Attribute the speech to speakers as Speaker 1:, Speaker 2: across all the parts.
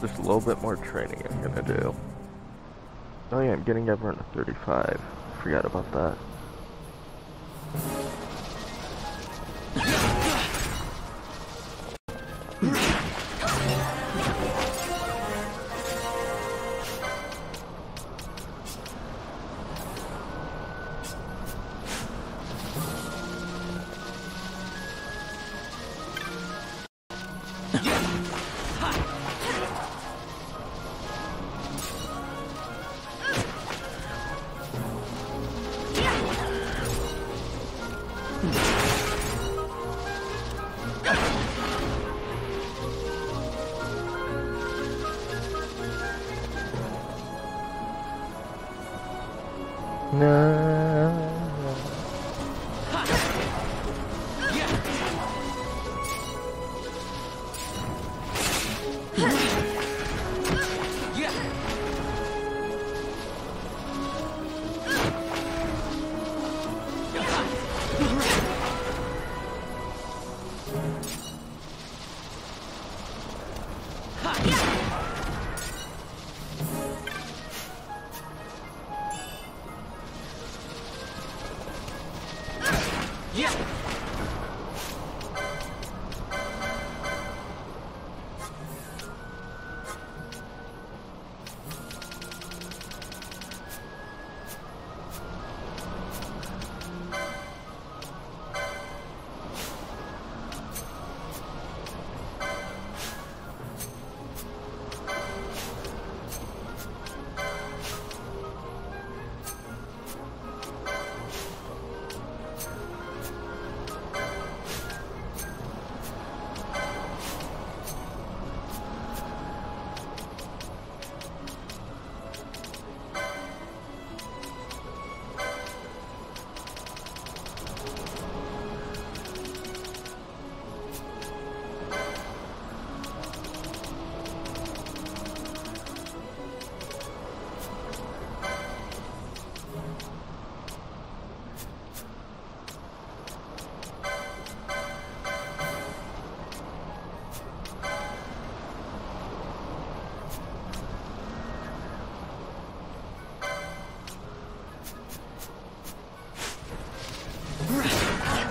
Speaker 1: Just a little bit more training I'm gonna do. Oh yeah, I'm getting everyone to 35. Forgot about that.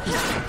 Speaker 2: Yeah.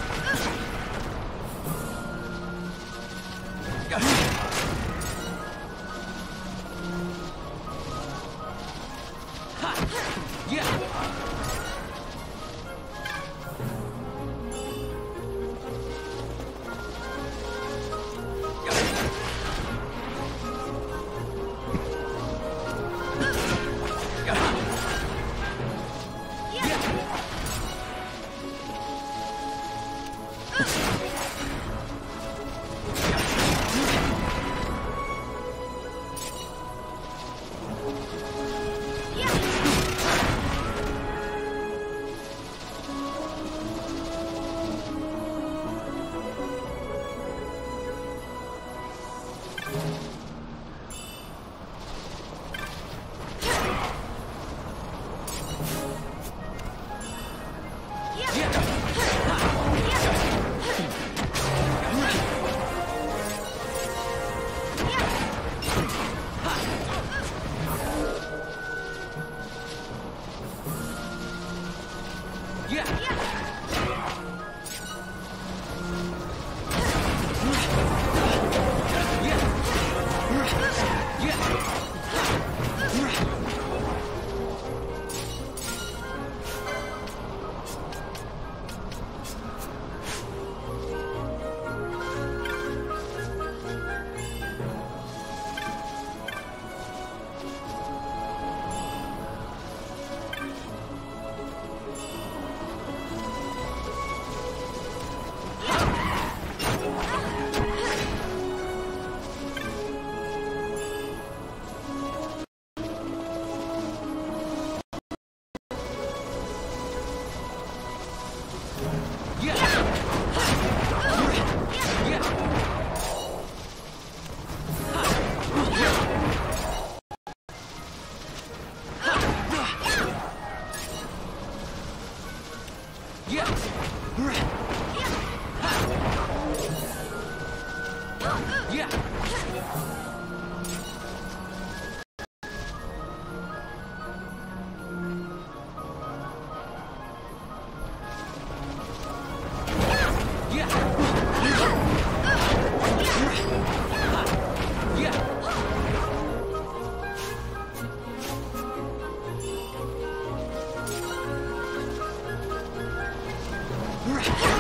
Speaker 2: Yeah.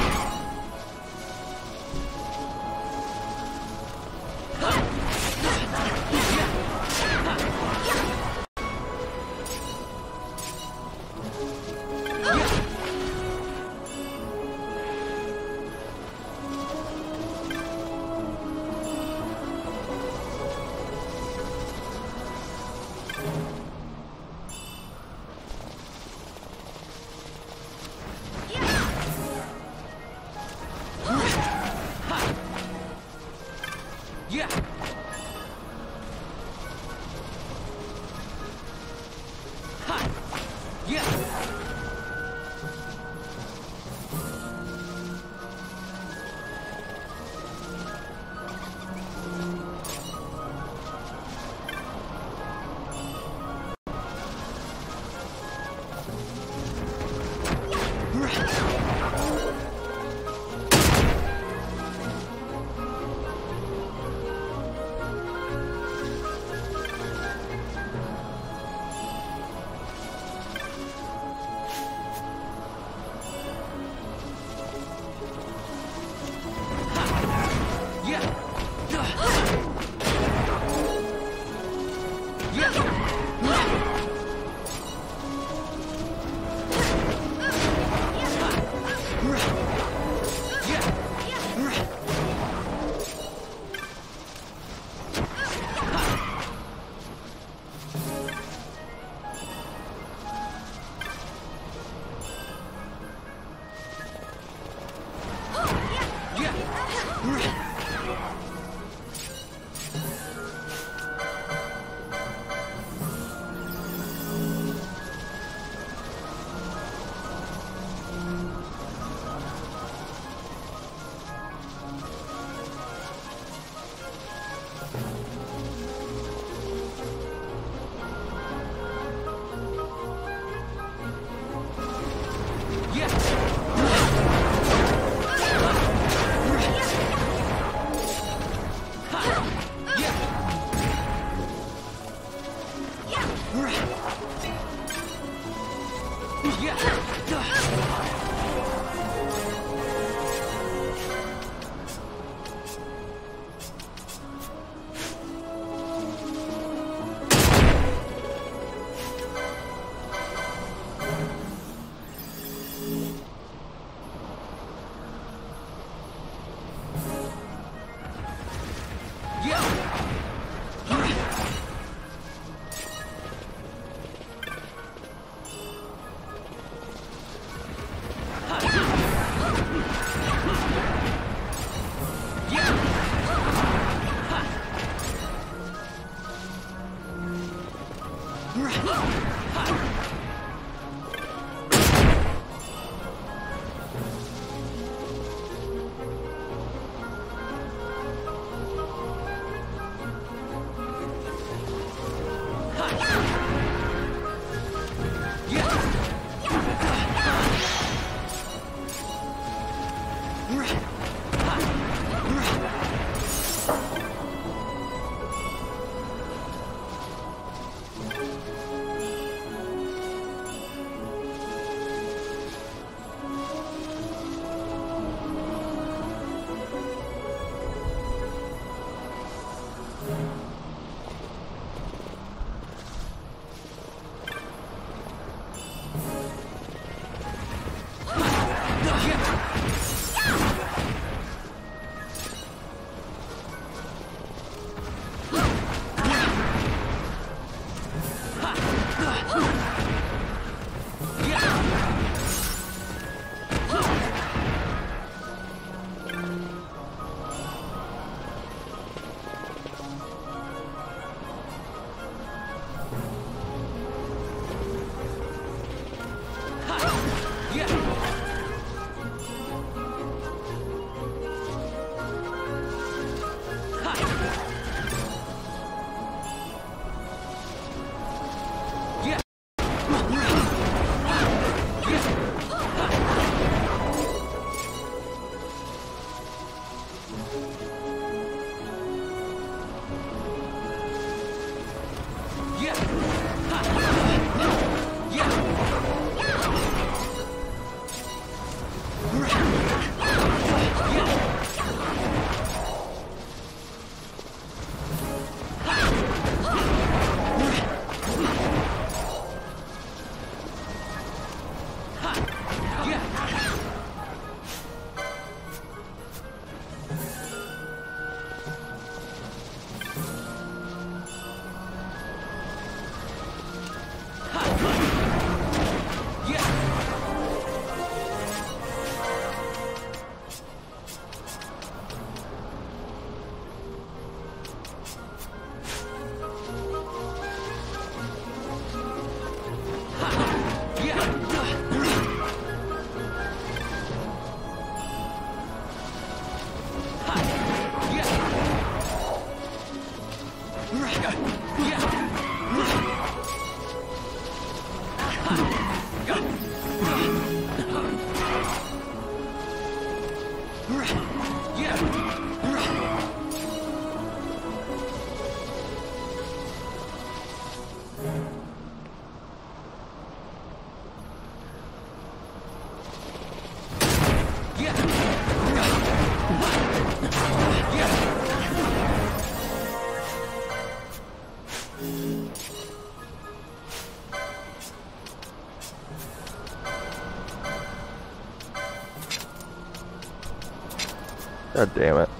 Speaker 1: God damn it.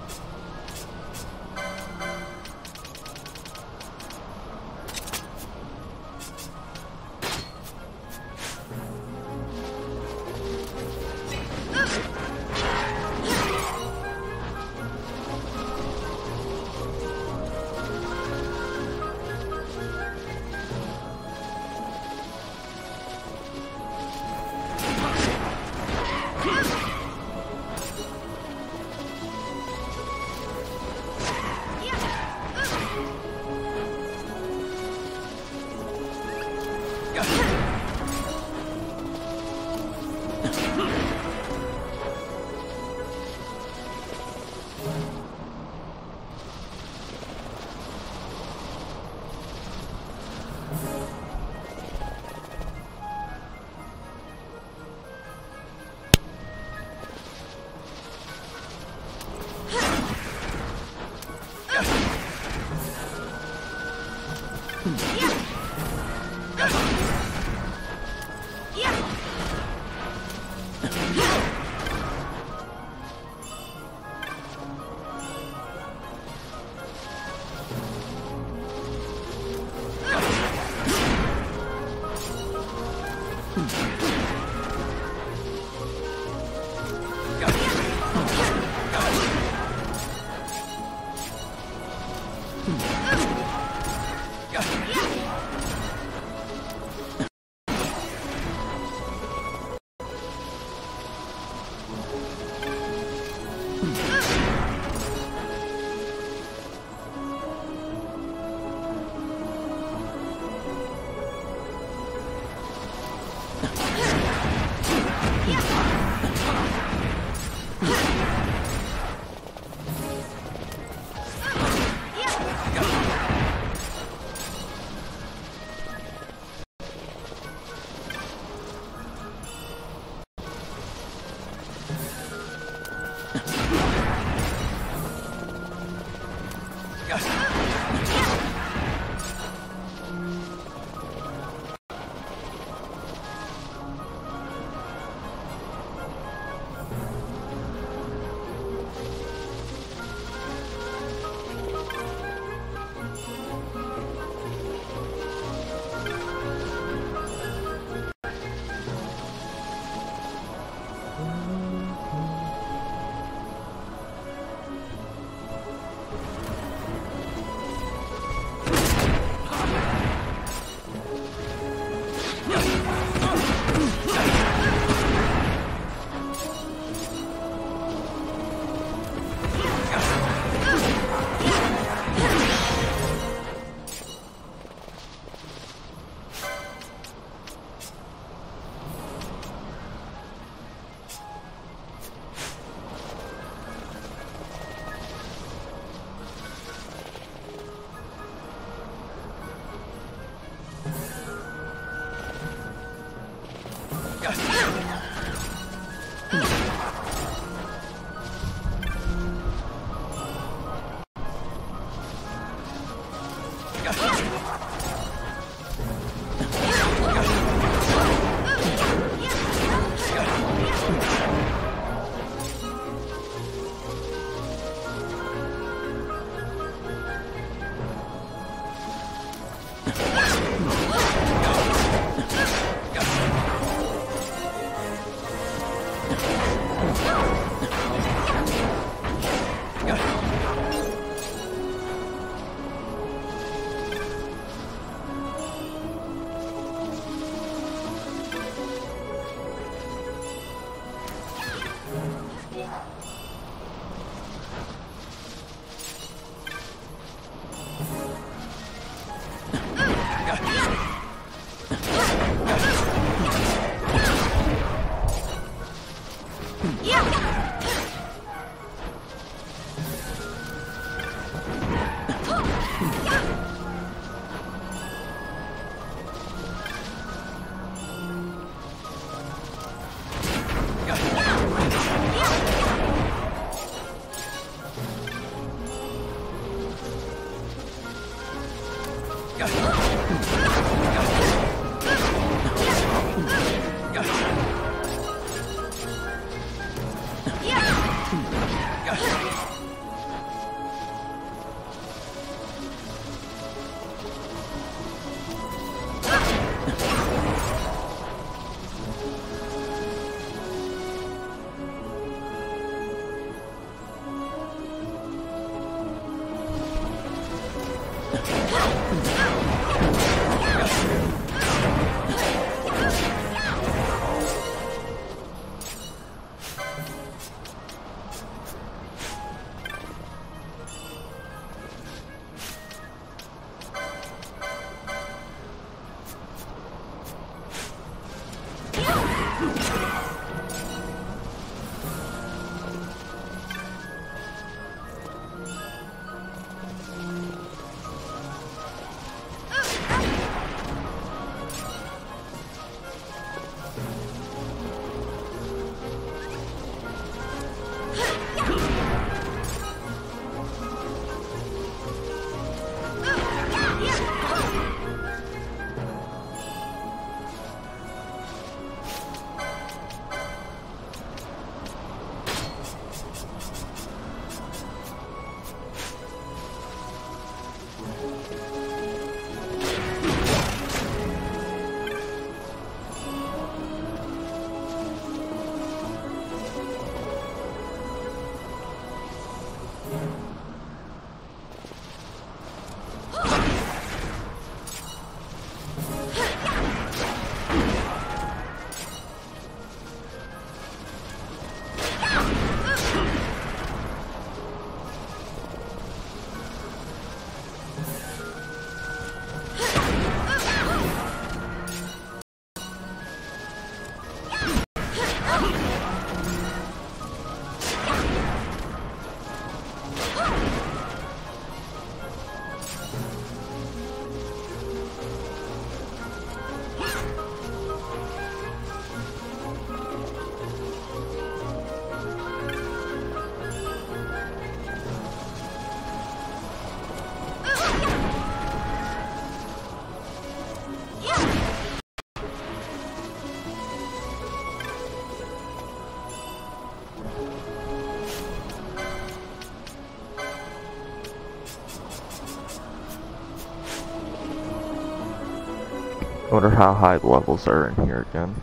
Speaker 1: Wonder how high the levels are in here again.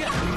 Speaker 1: Yeah,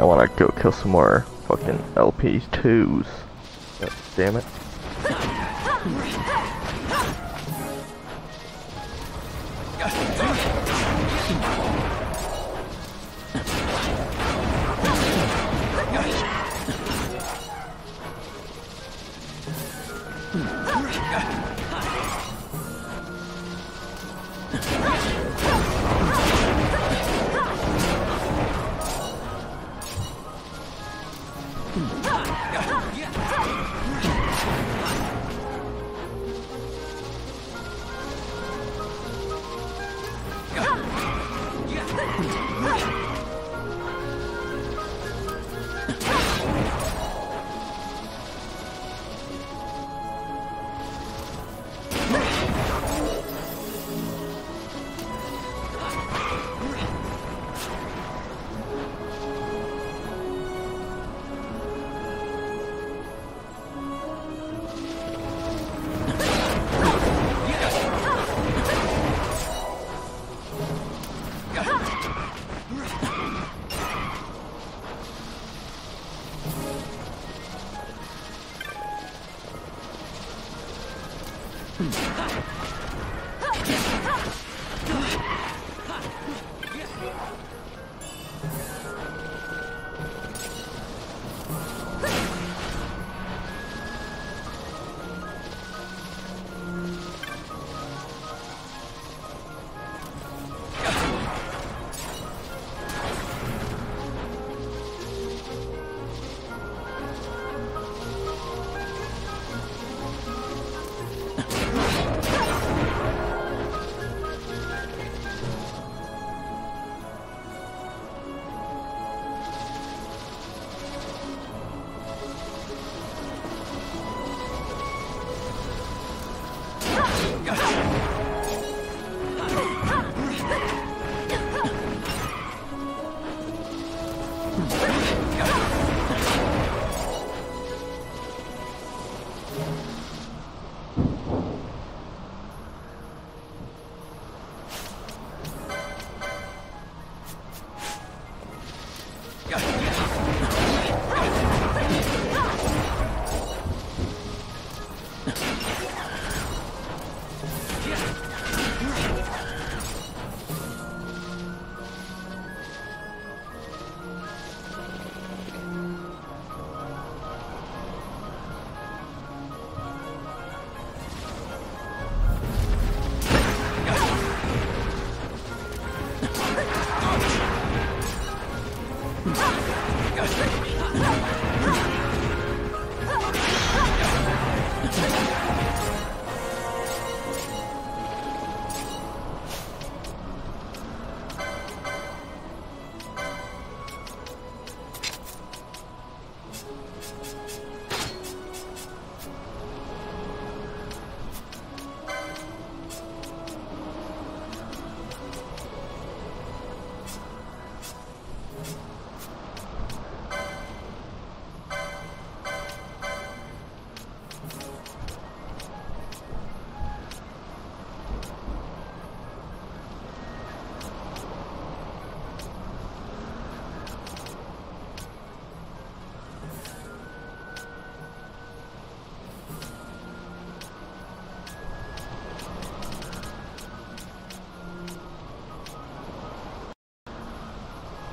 Speaker 1: I wanna go kill some more fucking LP2s. God damn it.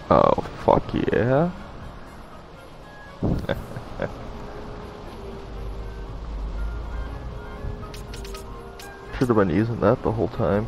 Speaker 1: Oh, fuck yeah. Should have been using that the whole time.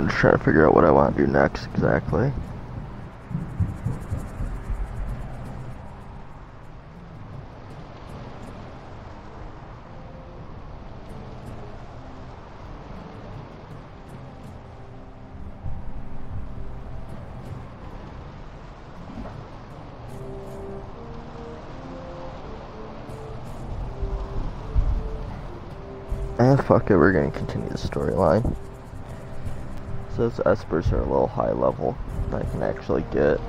Speaker 1: I'm just trying to figure out what I want to do next exactly. Eh, fuck it, we're gonna continue the storyline. Those espers are a little high level. I can actually get.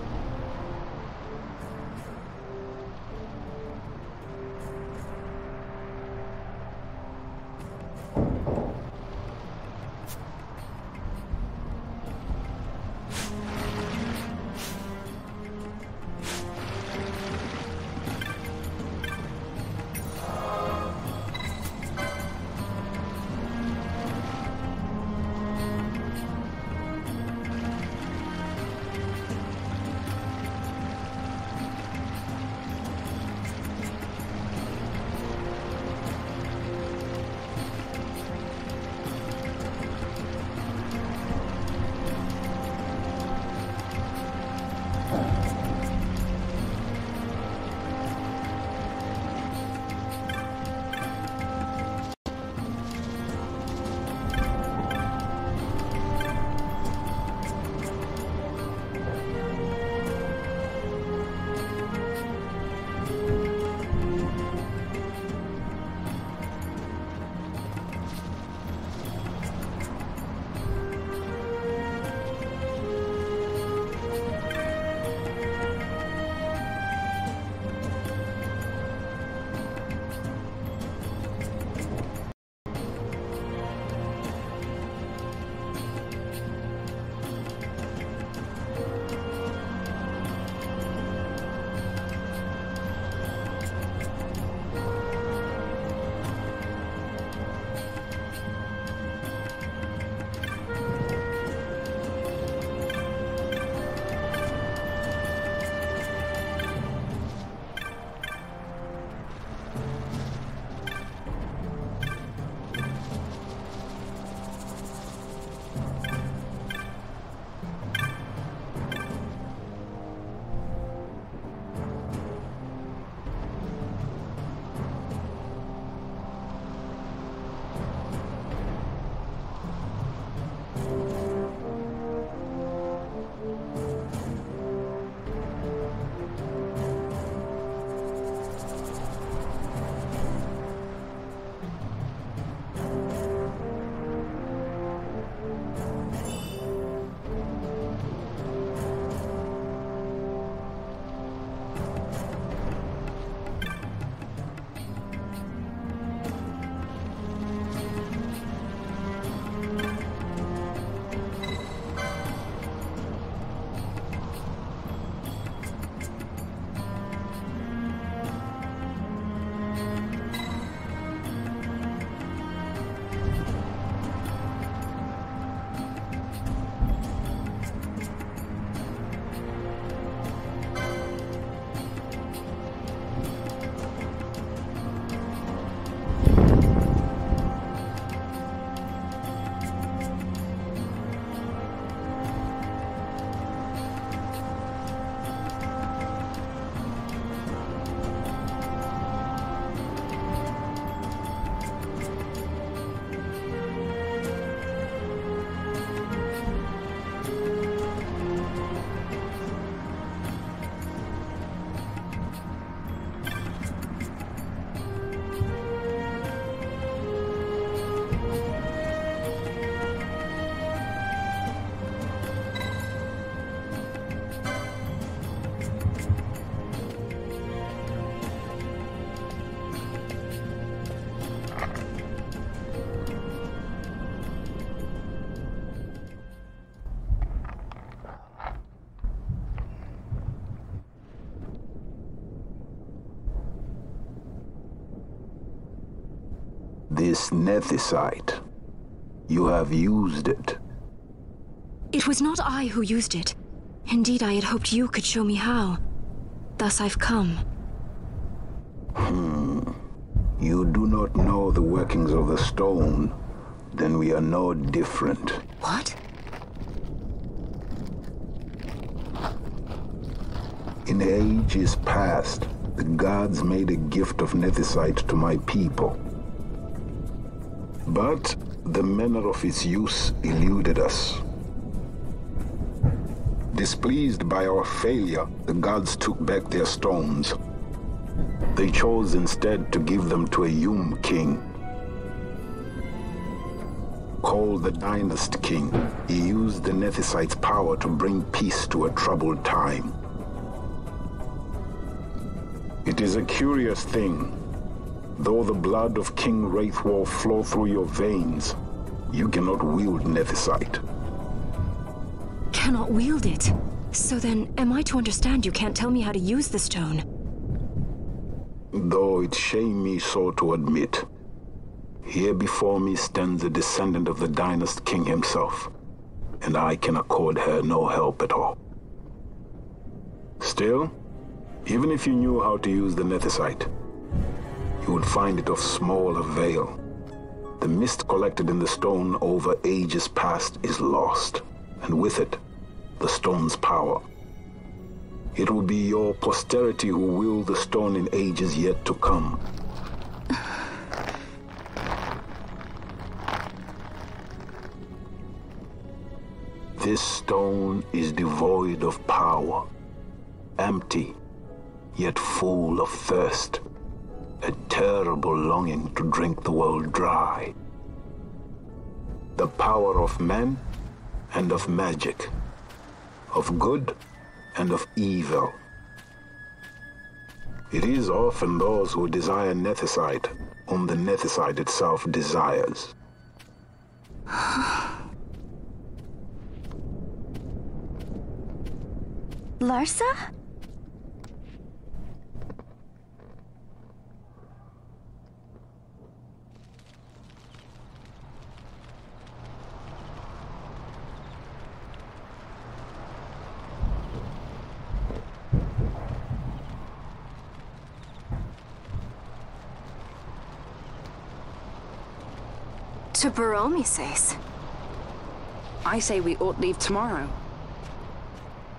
Speaker 3: Nethicite. You have used it.
Speaker 4: It was not I who used it. Indeed, I had hoped you could show me how. Thus I've come.
Speaker 3: Hmm. You do not know the workings of the stone. Then we are no different.
Speaker 4: What?
Speaker 3: In ages past, the gods made a gift of Nethicite to my people. But the manner of its use eluded us. Displeased by our failure, the gods took back their stones. They chose instead to give them to a Hume king. Called the Dynast King, he used the Nethicite's power to bring peace to a troubled time. It is a curious thing. Though the blood of King Raithwall flow through your veins, you cannot wield Nethicite.
Speaker 4: Cannot wield it. So then, am I to understand you can't tell me how to use the stone?
Speaker 3: Though it shame me so to admit, here before me stands a descendant of the Dynast King himself, and I can accord her no help at all. Still, even if you knew how to use the Nethicite, you would find it of small avail. The mist collected in the stone over ages past is lost, and with it, the stone's power. It will be your posterity who will the stone in ages yet to come. This stone is devoid of power, empty, yet full of thirst, a terrible longing to drink the world dry. The power of men and of magic, of good and of evil. It is often those who desire Nethicite whom the Nethicite itself desires.
Speaker 5: Larsa?
Speaker 4: To Bur-Omisace.
Speaker 6: I say we ought leave tomorrow.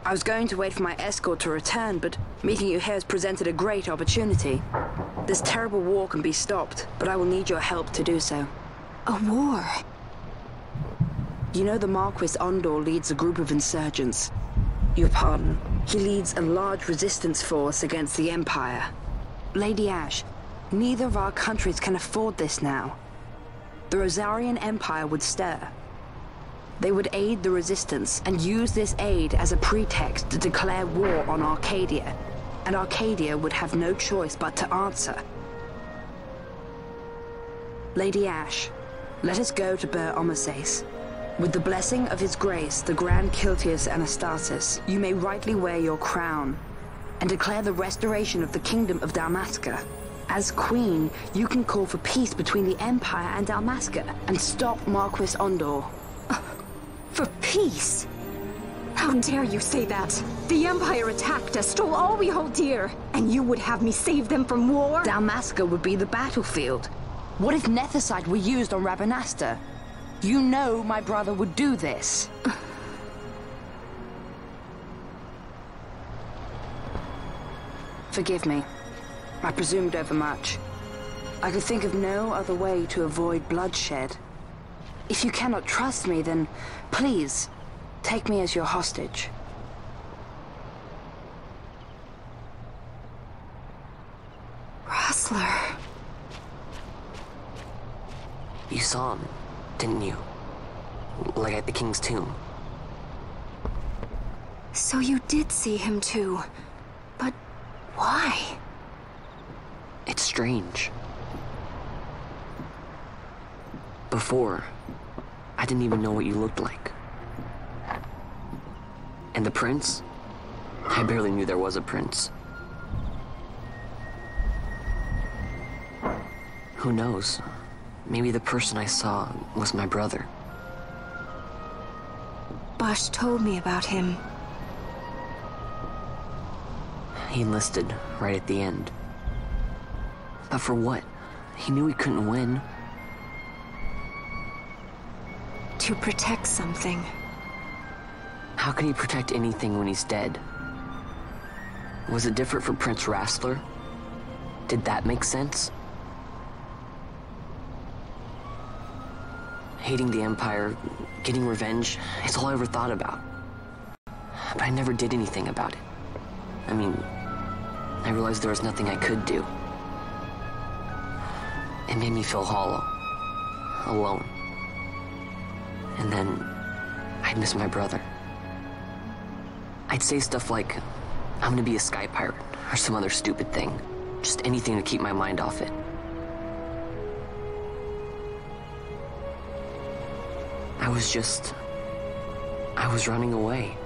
Speaker 6: I was going to wait for my escort to return, but meeting you here has presented a great opportunity. This terrible war can be stopped, but I will need your help to do so.
Speaker 4: A war?
Speaker 6: You know the Marquis Ondor leads a group of insurgents. Your pardon. He leads a large resistance force against the Empire. Lady Ashe, neither of our countries can afford this now. The Rozarrian Empire would stir. They would aid the resistance and use this aid as a pretext to declare war on Archadia. And Archadia would have no choice but to answer. Lady Ashe, let us go to Bur-Omisace. With the blessing of his grace, the Grand Kiltias Anastasis, you may rightly wear your crown and declare the restoration of the Kingdom of Dalmasca. As Queen, you can call for peace between the Empire and Dalmasca and stop Marquis Ondor.
Speaker 4: For peace? How dare you say that? The Empire attacked us, stole all we hold dear, and you would have me save them from war?
Speaker 6: Dalmasca would be the battlefield. What if Nethicite were used on Rabanastre? You know my brother would do this. Forgive me. I presumed overmuch. I could think of no other way to avoid bloodshed. If you cannot trust me, then please, take me as your hostage.
Speaker 4: Rasler.
Speaker 7: You saw him, didn't you? Like at the King's tomb.
Speaker 4: So you did see him too. But why?
Speaker 7: Strange. Before, I didn't even know what you looked like. And the prince? I barely knew there was a prince. Who knows? Maybe the person I saw was my brother.
Speaker 4: Basch told me about him.
Speaker 7: He enlisted right at the end. But for what? He knew he couldn't win.
Speaker 4: To protect something.
Speaker 7: How can he protect anything when he's dead? Was it different for Prince Rasler? Did that make sense? Hating the Empire, getting revenge, it's all I ever thought about. But I never did anything about it. I mean, I realized there was nothing I could do. It made me feel hollow, alone. And then I'd miss my brother. I'd say stuff like, I'm gonna be a sky pirate, or some other stupid thing. Just anything to keep my mind off it. I was just. I was running away.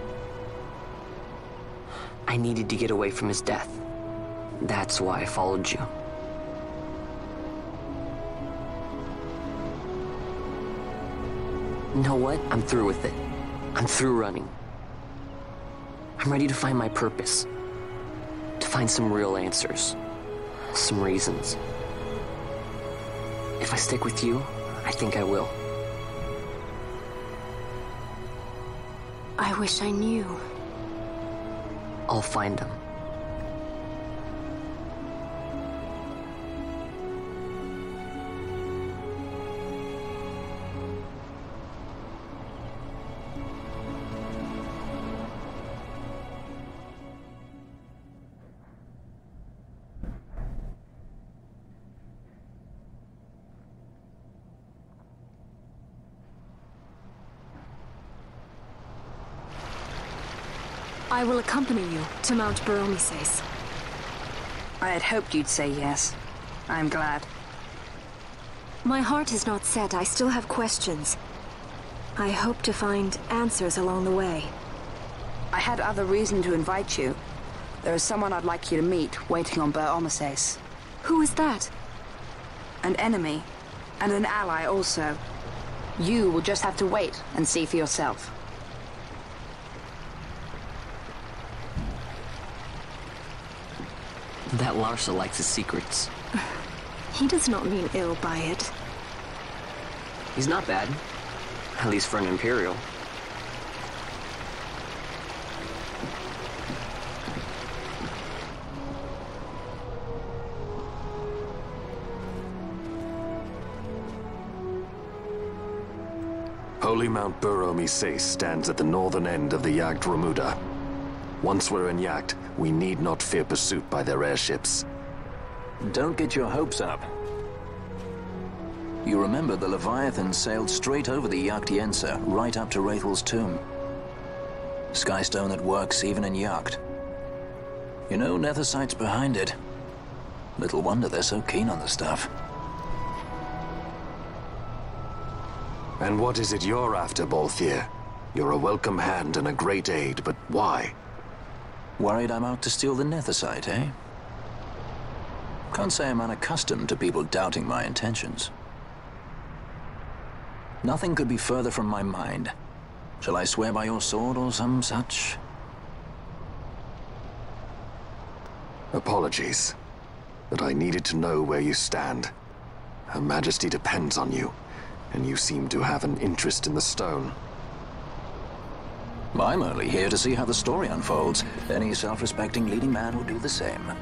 Speaker 7: I needed to get away from his death. That's why I followed you. You know what? I'm through with it. I'm through running. I'm ready to find my purpose. To find some real answers. Some reasons. If I stick with you, I think I will.
Speaker 4: I wish I knew.
Speaker 7: I'll find them.
Speaker 4: Will accompany you to Mount Bur-Omisace.
Speaker 6: I had hoped you'd say yes. I'm glad.
Speaker 4: My heart is not set. I still have questions. I hope to find answers along the way.
Speaker 6: I had other reason to invite you. There is someone I'd like you to meet waiting on Bur-Omisace.
Speaker 4: Who is that?
Speaker 6: An enemy, and an ally also. You will just have to wait and see for yourself.
Speaker 7: That Larsa likes his secrets.
Speaker 4: He does not mean ill by it.
Speaker 7: He's not bad. At least for an Imperial.
Speaker 5: Holy Mount Bur-Omisace stands at the northern end of the Jagd Ramuda. Once we're in Jagd, we need not fear pursuit by their airships.
Speaker 8: Don't get your hopes up. You remember the Leviathan sailed straight over the Yaktiensa, right up to Raithwall's tomb. Skystone that works even in Yakt. You know, Nethicite's behind it. Little wonder they're so keen on the stuff.
Speaker 5: And what is it you're after, Balthier? You're a welcome hand and a great aid, but why?
Speaker 8: Worried I'm out to steal the Nethicite, eh? Can't say I'm unaccustomed to people doubting my intentions. Nothing could be further from my mind. Shall I swear by your sword or some such?
Speaker 5: Apologies. But I needed to know where you stand. Her Majesty depends on you, and you seem to have an interest in the stone.
Speaker 8: I'm only here to see how the story unfolds. Any self-respecting leading man would do the same.